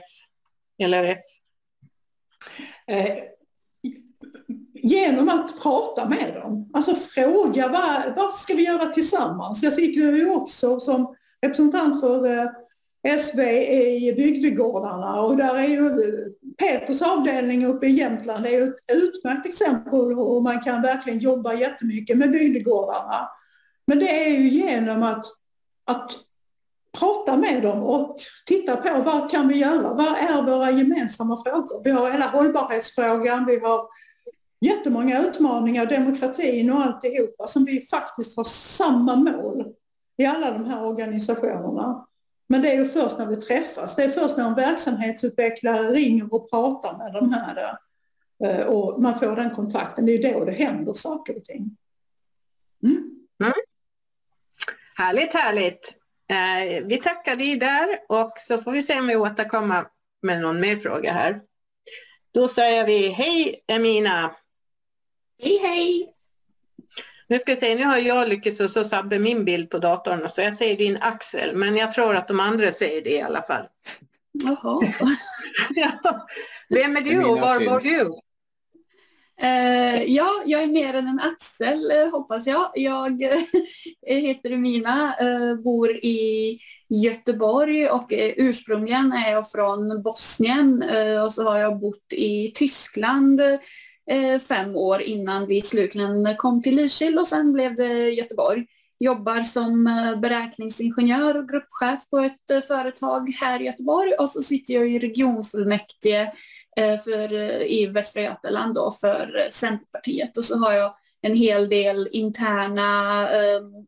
Speaker 1: LRF?
Speaker 13: Eh, genom att prata med dem. Alltså fråga vad, vad ska vi göra tillsammans? Jag sitter ju också som representant för eh, SV i bygdegårdarna och där är ju eh, Peters avdelning uppe i Jämtland det är ett utmärkt exempel på hur man kan verkligen jobba jättemycket med bygdegårdarna. Men det är ju genom att, att prata med dem och titta på vad kan vi göra? Vad är våra gemensamma frågor? Vi har hela hållbarhetsfrågan, vi har jättemånga utmaningar, demokratin och alltihopa som vi faktiskt har samma mål i alla de här organisationerna. Men det är ju först när vi träffas, det är först när en verksamhetsutvecklare ringer och pratar med de här eh, och man får den kontakten, det är då det händer saker och ting.
Speaker 1: Mm. Mm. Härligt, härligt. Eh, vi tackar dig där och så får vi se om vi återkommer med någon mer fråga här. Då säger vi hej Emina.
Speaker 7: Hej hej.
Speaker 1: Nu ska jag säga, nu har jag lyckats och så sabba min bild på datorn så jag säger din axel, men jag tror att de andra säger det i alla fall.
Speaker 7: Jaha. [laughs]
Speaker 1: ja. Vem är du och var bor du?
Speaker 7: Uh, ja, jag är mer än en axel uh, hoppas jag. Jag uh, [laughs] heter Mina, bor i Göteborg och ursprungligen är jag från Bosnien och så har jag bott i Tyskland Eh, Eh, fem år innan vi slutligen kom till Lysekil och sen blev det Göteborg. Jobbar som eh, beräkningsingenjör och gruppchef på ett eh, företag här i Göteborg och så sitter jag i regionfullmäktige för, i Västra Götaland då för Centerpartiet och så har jag en hel del interna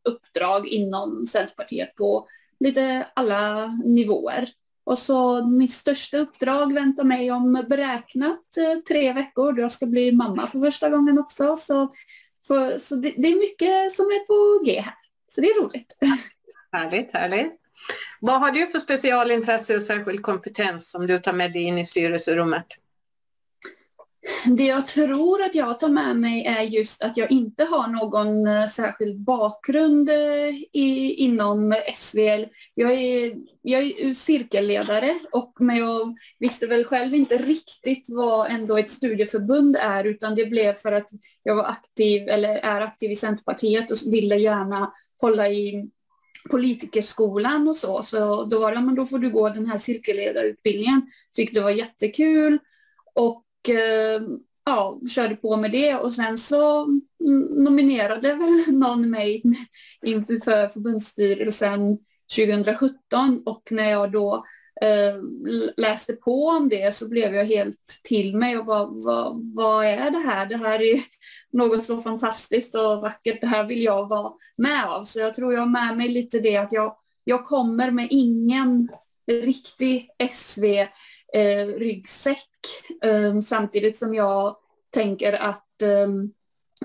Speaker 7: uppdrag inom Centerpartiet på lite alla nivåer. Och så mitt största uppdrag väntar mig om beräknat eh, tre veckor då jag ska bli mamma för första gången också. Så, för, så det, det, är mycket som är på G här. Så det är roligt. [laughs]
Speaker 1: Härligt, härligt. Vad har du för specialintresse och särskild kompetens som du tar med dig in i styrelserummet?
Speaker 7: Det jag tror att jag tar med mig är just att jag inte har någon eh, särskild bakgrund eh, i, inom SVL. Jag är, jag är cirkelledare och men jag visste väl själv inte riktigt vad ändå ett studieförbund är utan det blev för att jag var aktiv eller är aktiv i Centerpartiet och ville gärna hålla i politikerskolan och så. Så då var det, men då får du gå den här cirkelledarutbildningen. Tyckte det var jättekul. Och Eh, ja, körde på med det och sen så nominerade väl någon mig inför förbundsstyrelsen 2017 och när jag då eh, läste på om det så blev jag helt till mig och bara, vad, vad är det här? Det här är något så fantastiskt och vackert. Det här vill jag vara med av. Så jag tror jag har med mig lite det att jag, jag kommer med ingen riktig SV-ryggsäck eh, Ehm, samtidigt som jag tänker att ehm,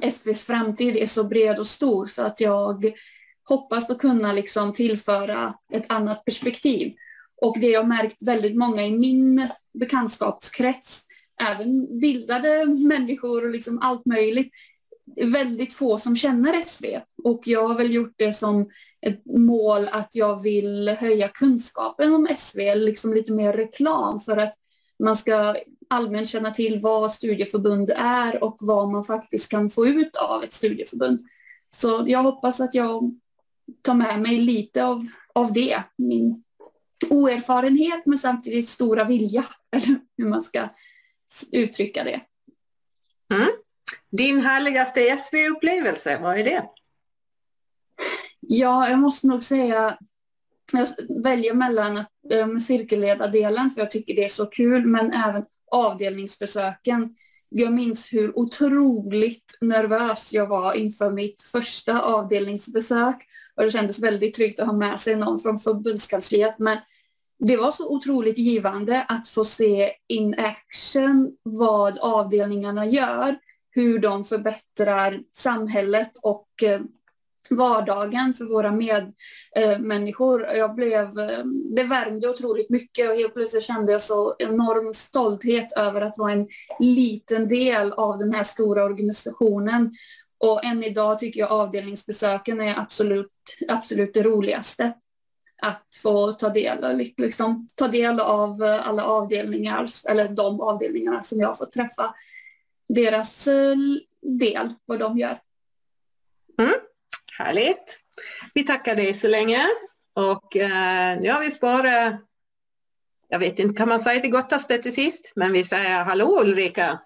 Speaker 7: SVs framtid är så bred och stor så att jag hoppas att kunna liksom tillföra ett annat perspektiv. Och det har märkt väldigt många i min bekantskapskrets, även bildade människor och liksom allt möjligt, väldigt få som känner SV. Och jag har väl gjort det som ett mål att jag vill höja kunskapen om SV, liksom lite mer reklam för att man ska allmänt känna till vad studieförbund är och vad man faktiskt kan få ut av ett studieförbund. Så jag hoppas att jag tar med mig lite av, av det, min oerfarenhet men samtidigt stora vilja, [laughs] eller hur man ska uttrycka det.
Speaker 1: Mm. Din härligaste SV-upplevelse, vad är det?
Speaker 7: Ja, jag måste nog säga jag väljer mellan att, um, cirkelledardelen för jag tycker det är så kul men även avdelningsbesöken. Jag minns hur otroligt nervös jag var inför mitt första avdelningsbesök och det kändes väldigt tryggt att ha med sig någon från förbundskansliet men det var så otroligt givande att få se in action vad avdelningarna gör, hur de förbättrar samhället och eh, vardagen för våra medmänniskor. Eh, jag blev, eh, det värmde otroligt mycket och helt plötsligt kände jag så enorm stolthet över att vara en liten del av den här stora organisationen. Och än idag tycker jag avdelningsbesöken är absolut, absolut det roligaste. Att få ta del, liksom, ta del av eh, alla avdelningar, eller de avdelningarna som jag har fått träffa. Deras eh, del, vad de gör.
Speaker 1: Mm. Härligt. Vi tackar dig så länge och eh, nu har vi sparat, jag vet inte, kan man säga det gottaste till sist? Men vi säger hallå Ulrika.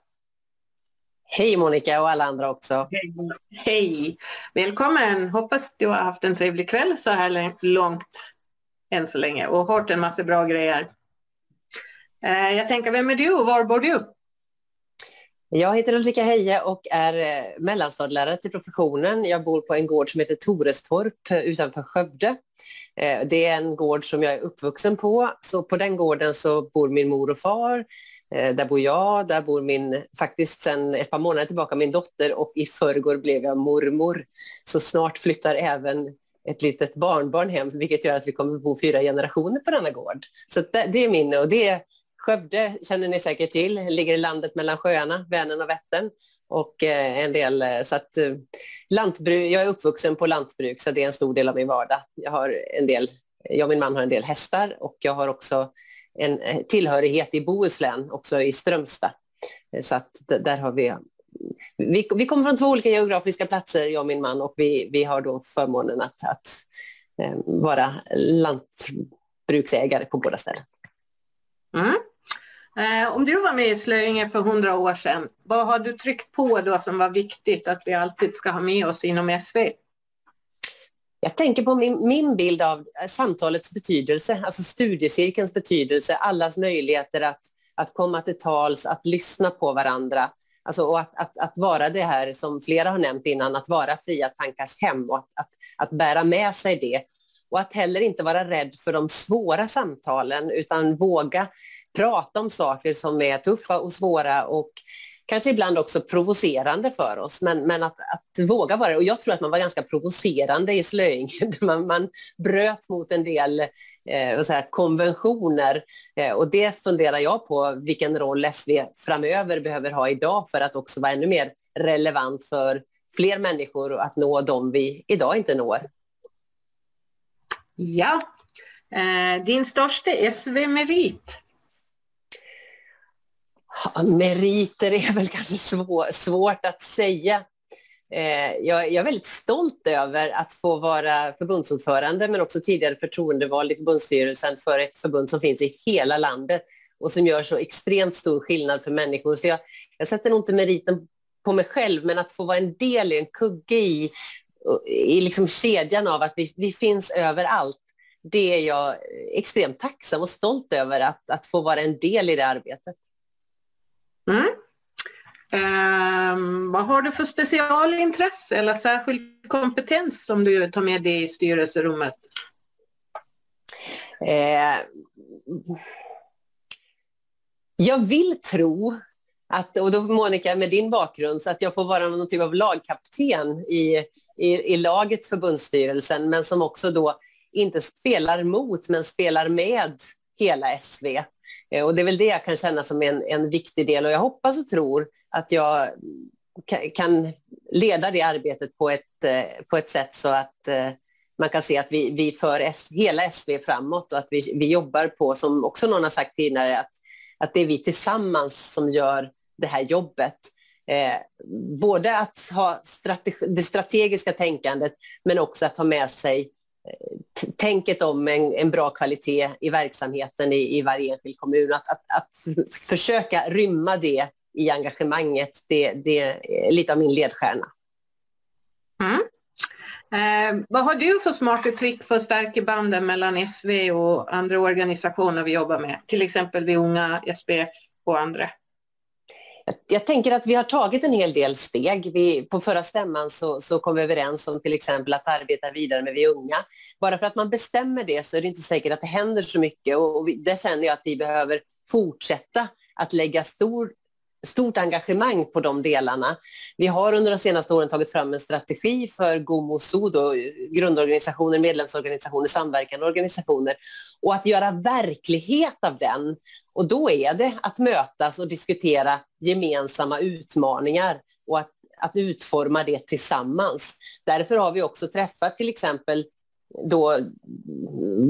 Speaker 14: Hej Monica och alla andra också.
Speaker 1: Hej. Hej. Välkommen. Hoppas du har haft en trevlig kväll så här långt än så länge och hört en massa bra grejer. Eh, jag tänker, vem är du och var bor du?
Speaker 14: Jag heter Ulrika Heje och är eh, mellanstadielärare till professionen. Jag bor på en gård som heter Torestorp eh, utanför Skövde. Eh, det är en gård som jag är uppvuxen på. Så på den gården så bor min mor och far. Där bor jag, där bor min, faktiskt sedan ett par månader tillbaka min dotter och i förrgår blev jag mormor. Så snart flyttar även ett litet barnbarn hem, vilket gör att vi kommer bo fyra generationer på denna gård. Så det, det är min och det är Skövde känner ni säkert till, ligger i landet mellan sjöarna, Vänern och Vättern. Och eh, en del, eh, så att, eh, lantbruk, jag är uppvuxen på lantbruk så det är en stor del av min vardag. Jag, har en del, jag och min man har en del hästar och jag har också en tillhörighet i Bohuslän, också i Strömstad. Så att där har vi vi, vi kommer från två olika geografiska platser, jag och min man, och vi, vi har då förmånen att, att vara lantbruksägare på båda ställen.
Speaker 1: Mm. Eh, om du var med i Slöinge för hundra år sedan, vad har du tryckt på då som var viktigt att vi alltid ska ha med oss inom SV?
Speaker 14: Jag tänker på min, min bild av eh, samtalets betydelse, alltså studiecirkelns betydelse, allas möjligheter att, att komma till tals, att lyssna på varandra. Alltså, och att, att, att vara det här som flera har nämnt innan, att vara fria tankars hem och att, att, att bära med sig det. Och att heller inte vara rädd för de svåra samtalen utan våga prata om saker som är tuffa och svåra och kanske ibland också provocerande för oss, men, men att, att våga vara det. Och jag tror att man var ganska provocerande i slöingen. [laughs] Man, man bröt mot en del eh, säga, konventioner eh, och det funderar jag på vilken roll SV framöver behöver ha idag för att också vara ännu mer relevant för fler människor och att nå dem vi idag inte når.
Speaker 1: Ja, eh, din största SV-merit?
Speaker 14: Meriter är väl kanske svår, svårt att säga. Eh, jag, jag, är väldigt stolt över att få vara förbundsordförande men också tidigare förtroendevald i förbundsstyrelsen för ett förbund som finns i hela landet och som gör så extremt stor skillnad för människor. Så jag, jag sätter nog inte meriten på mig själv men att få vara en del i, en kugge i, i liksom kedjan av att vi, vi finns överallt det är jag extremt tacksam och stolt över att, att få vara en del i det arbetet.
Speaker 1: Mm. Um, vad har du för specialintresse eller särskild kompetens som du tar med dig i styrelserummet?
Speaker 14: Eh, jag vill tro att, och då Monica med din bakgrund, så att jag får vara någon typ av lagkapten i, i, i laget förbundsstyrelsen, men som också då inte spelar mot, men spelar med hela SV. Eh, och det är väl det jag kan känna som en, en viktig del och jag hoppas och tror att jag kan leda det arbetet på ett, eh, på ett sätt så att eh, man kan se att vi, vi för S, hela SV framåt och att vi, vi jobbar på, som också någon har sagt tidigare, att, att det är vi tillsammans som gör det här jobbet. Eh, både att ha strategi, det strategiska tänkandet men också att ha med sig tänket om en, en, bra kvalitet i verksamheten i, i varje enskild kommun. Att, att, att försöka rymma det i engagemanget, det, det är lite av min ledstjärna.
Speaker 1: Mm. Eh, vad har du för smarta trick för att stärka banden mellan SV och andra organisationer vi jobbar med? Till exempel vi unga, SPF och andra.
Speaker 14: Jag tänker att vi har tagit en hel del steg. Vi, på förra stämman så, så kom vi överens om till exempel att arbeta vidare med vi unga. Bara för att man bestämmer det så är det inte säkert att det händer så mycket och, vi, där känner jag att vi behöver fortsätta att lägga stor stort engagemang på de delarna. Vi har under de senaste åren tagit fram en strategi för GOMO SOD, grundorganisationer, medlemsorganisationer, samverkande organisationer och att göra verklighet av den. Och då är det att mötas och diskutera gemensamma utmaningar och att, att utforma det tillsammans. Därför har vi också träffat till exempel då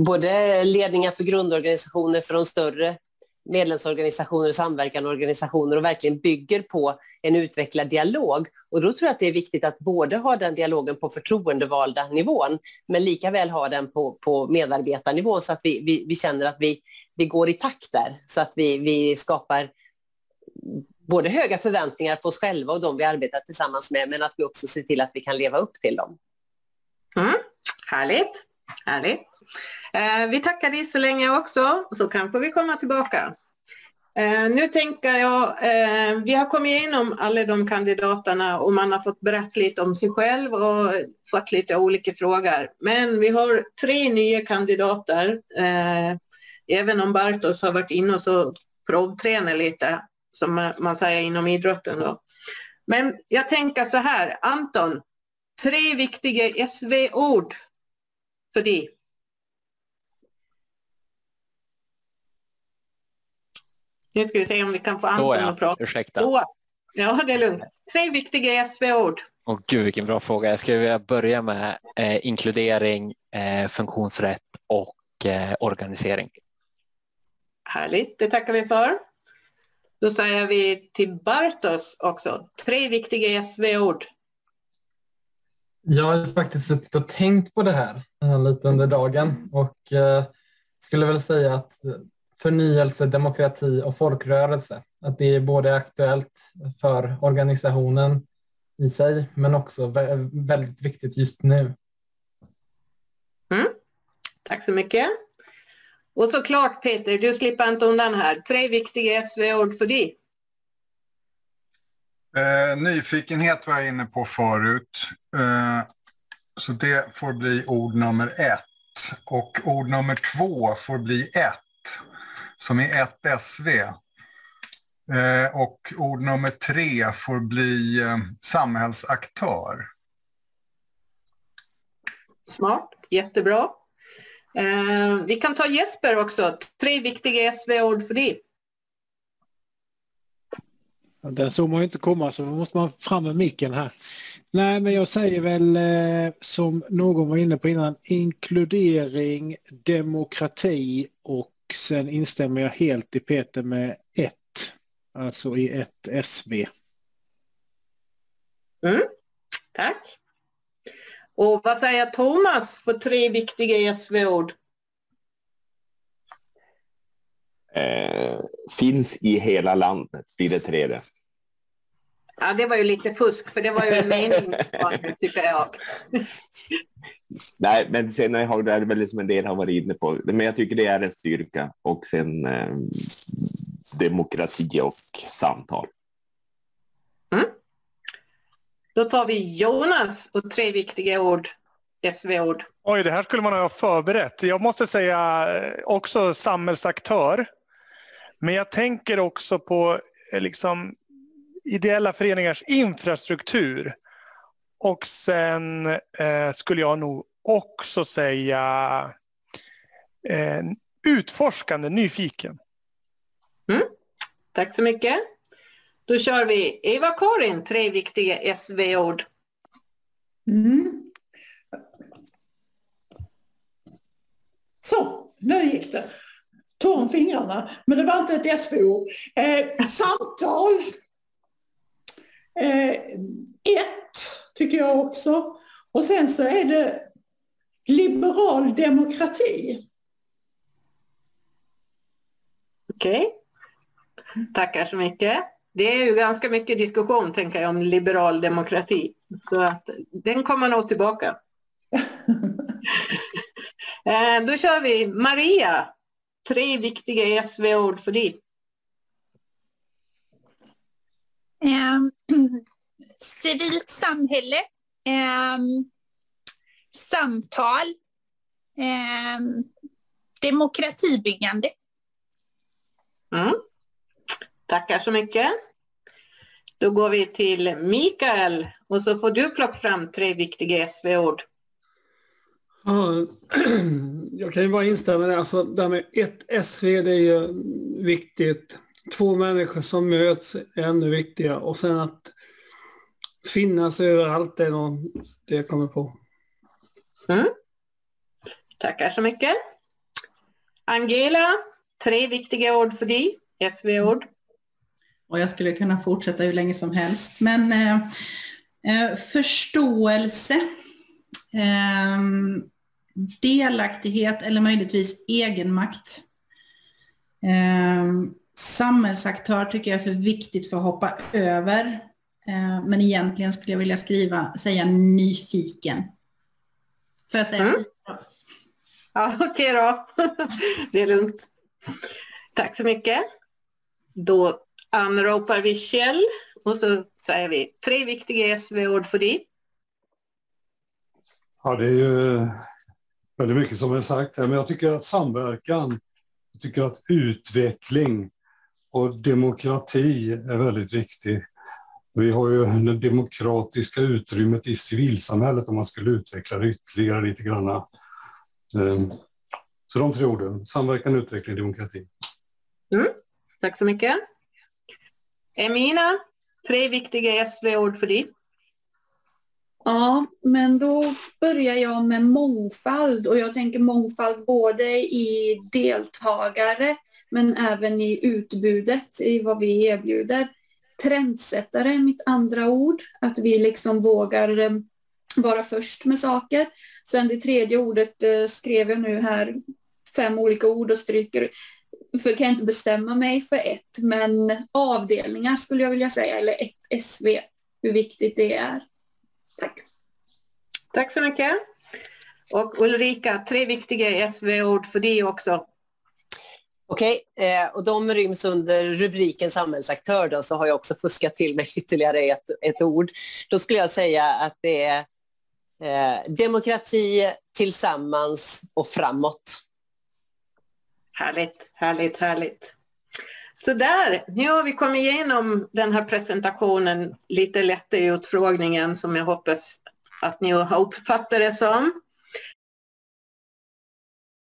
Speaker 14: både ledningar för grundorganisationer för de större medlemsorganisationer och samverkande organisationer och verkligen bygger på en utvecklad dialog. Och då tror jag att det är viktigt att både ha den dialogen på förtroendevalda nivån, men lika väl ha den på, på medarbetarnivå så att vi, vi, vi känner att vi, vi går i takt där, så att vi, vi skapar både höga förväntningar på oss själva och de vi arbetar tillsammans med, men att vi också ser till att vi kan leva upp till dem.
Speaker 1: Mm, härligt, härligt. Eh, vi tackar dig så länge också, så kanske vi kommer tillbaka. Eh, nu tänker jag, eh, vi har kommit igenom alla de kandidaterna och man har fått berätta lite om sig själv och fått lite olika frågor. Men vi har tre nya kandidater. Eh, Även om Bartos har varit inne och så provtränar lite, som man säger inom idrotten. Då. Men jag tänker så här, Anton, tre viktiga SV-ord för dig. Nu ska vi se om vi kan få Anton att prata.
Speaker 4: Ursäkta.
Speaker 1: Så. Ja, det är lugnt. Tre viktiga SV-ord.
Speaker 4: Åh gud vilken bra fråga. Jag skulle vilja börja med eh, inkludering, eh, funktionsrätt och eh, organisering.
Speaker 1: Härligt, det tackar vi för. Då säger vi till Bartos också, tre viktiga SV-ord.
Speaker 5: Jag har faktiskt suttit och tänkt på det här lite under dagen och eh, skulle väl säga att förnyelse, demokrati och folkrörelse. Att det är både aktuellt för organisationen i sig men också väldigt viktigt just nu.
Speaker 1: Mm. Tack så mycket. Och såklart Peter, du slipper inte undan här. Tre viktiga SV-ord för dig.
Speaker 3: Eh, nyfikenhet var jag inne på förut. Eh, så det får bli ord nummer ett. Och ord nummer två får bli ett som är ett SV. Eh, och ord nummer tre får bli eh, samhällsaktör.
Speaker 1: Smart, jättebra. Eh, vi kan ta Jesper också. Tre viktiga SV-ord för dig.
Speaker 2: Den såg man ju inte komma så då måste man fram med micken här. Nej men jag säger väl eh, som någon var inne på innan inkludering, demokrati och sen instämmer jag helt i Peter med ett, alltså i ett SV.
Speaker 1: Mm, tack. Och vad säger Thomas för tre viktiga SV-ord?
Speaker 11: Eh, finns i hela landet blir det tredje.
Speaker 1: Ja, det var ju lite fusk, för det var ju en mening, [laughs] tycker jag.
Speaker 11: Nej, men sen har det väl liksom en del har varit inne på, men jag tycker det är en styrka och sen eh, demokrati och samtal.
Speaker 1: Mm. Då tar vi Jonas och tre viktiga ord, SV-ord.
Speaker 9: Oj, det här skulle man ha förberett. Jag måste säga eh, också samhällsaktör. Men jag tänker också på eh, liksom ideella föreningars infrastruktur. Och sen eh, skulle jag nog också säga eh, utforskande, nyfiken.
Speaker 1: Mm. Tack så mycket. Då kör vi Eva-Karin, tre viktiga SV-ord.
Speaker 13: Mm. Så, nu gick det. Tog om fingrarna, men det var inte ett SV-ord. Eh, samtal. Eh, ett tycker jag också. Och sen så är det liberal demokrati.
Speaker 1: Okej. Okay. Tackar så mycket. Det är ju ganska mycket diskussion, tänker jag, om liberal demokrati. Så att den kommer nog tillbaka. [laughs] Eh, då kör vi. Maria, tre viktiga SV-ord för dig.
Speaker 6: Um, [clears throat] civilt samhälle, um, samtal, um, demokratibyggande.
Speaker 1: Mm. Tackar så mycket. Då går vi till Mikael och så får du plocka fram tre viktiga SV-ord.
Speaker 8: Ja, [clears throat] jag kan ju bara instämma i det. Alltså, det här med ett SV, det är ju viktigt. Två människor som möts är ännu viktigare. Och sen att finnas överallt är nog det jag kommer på.
Speaker 1: Mm. Tackar så mycket. Angela, tre viktiga ord för dig, SV-ord.
Speaker 12: Och jag skulle kunna fortsätta hur länge som helst. Men eh, eh, förståelse, eh, delaktighet eller möjligtvis egenmakt. Eh, samhällsaktör tycker jag är för viktigt för att hoppa över. Eh, men egentligen skulle jag vilja skriva, säga nyfiken. Får jag säga mm.
Speaker 1: Ja, okej okay då. [laughs] Det är lugnt. Tack så mycket. Då anropar vi Kjell och så säger vi tre viktiga SV-ord för dig.
Speaker 10: Ja, det är ju väldigt mycket som är sagt här, men jag tycker att samverkan, jag tycker att utveckling och demokrati är väldigt viktigt. Vi har ju det demokratiska utrymmet i civilsamhället om man skulle utveckla det ytterligare lite grann. Ehm, så de tre orden, samverkan, utveckling, demokrati.
Speaker 1: Mm. Tack så mycket. Emina, tre viktiga SV-ord för dig.
Speaker 7: Ja, men då börjar jag med mångfald och jag tänker mångfald både i deltagare men även i utbudet i vad vi erbjuder. Trendsättare är mitt andra ord, att vi liksom vågar eh, vara först med saker. Sen det tredje ordet eh, skrev jag nu här, fem olika ord och stryker för kan jag inte bestämma mig för ett, men avdelningar skulle jag vilja säga, eller ett SV, hur viktigt det är. Tack.
Speaker 1: Tack så mycket. Och Ulrika, tre viktiga SV-ord för dig också.
Speaker 14: Okej, okay, eh, och de ryms under rubriken samhällsaktör då, så har jag också fuskat till mig ytterligare ett, ett ord. Då skulle jag säga att det är eh, demokrati tillsammans och framåt.
Speaker 1: Härligt, härligt, härligt. Så där, nu har vi kommit igenom den här presentationen lite lätt i utfrågningen som jag hoppas att ni har uppfattat det som.